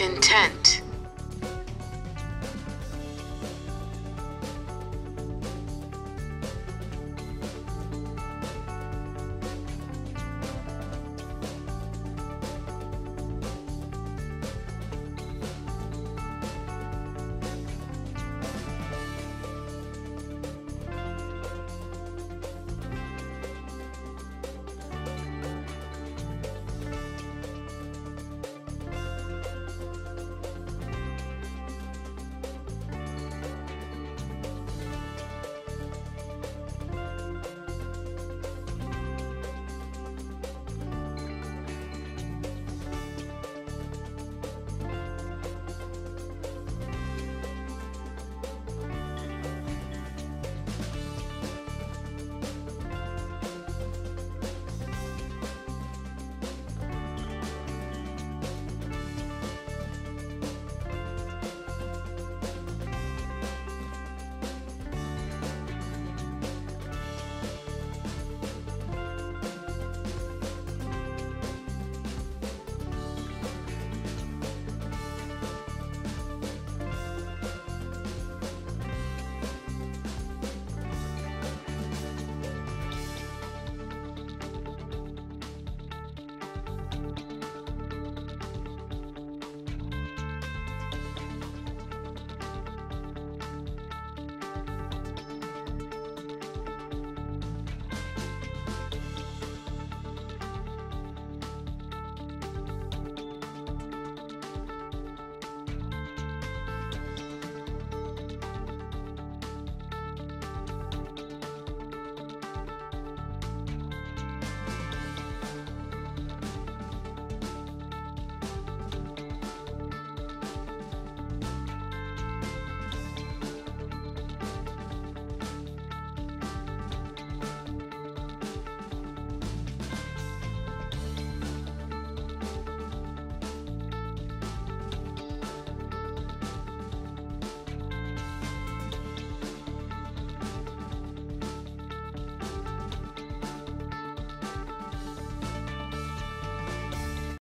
content.